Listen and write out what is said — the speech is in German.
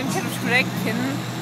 den Kiddush Greg hin.